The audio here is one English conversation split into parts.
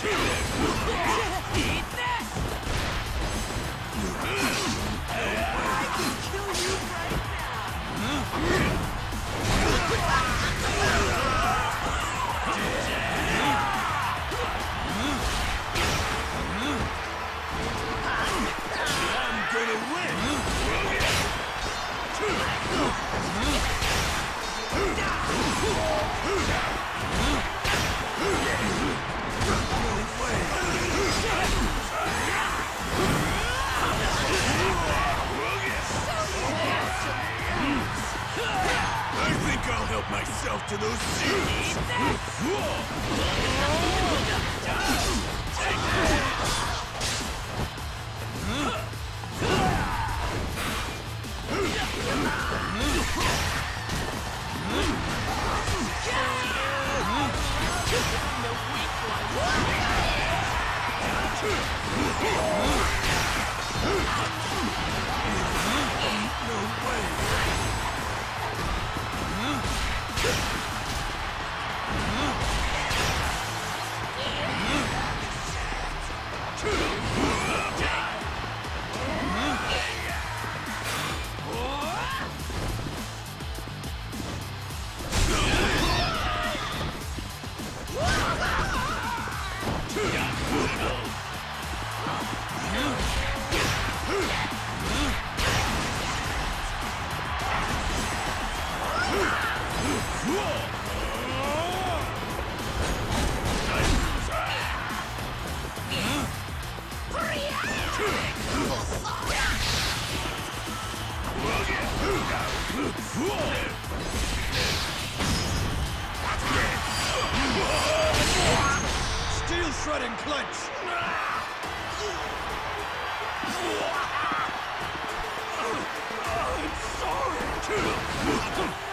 kill you right now! after those seeds! Steel shredding clench! Hold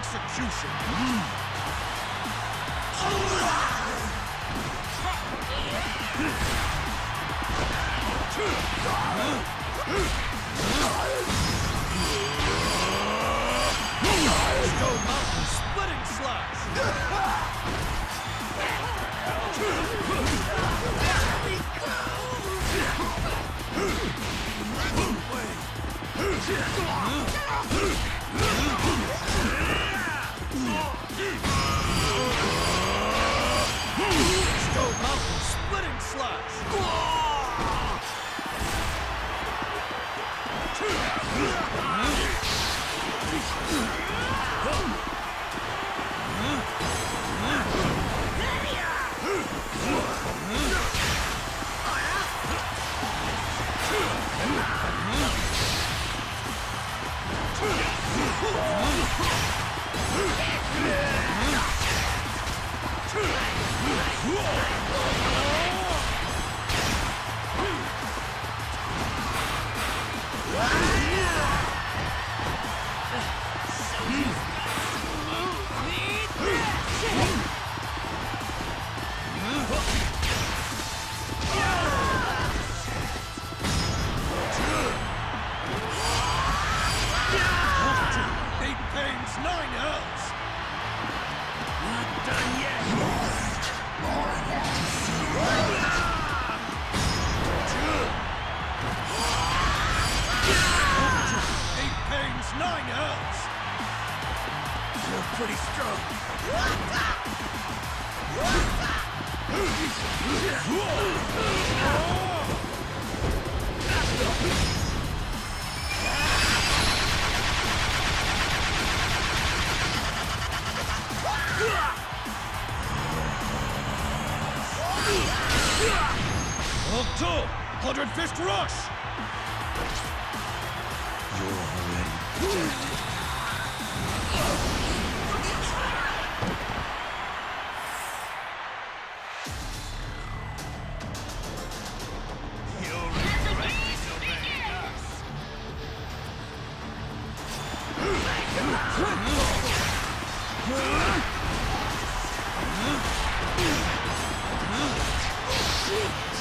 Execution! Stone Mountain Splitting Slash! Stone Slash! Eight Hundred Fist Rush! You're already dead.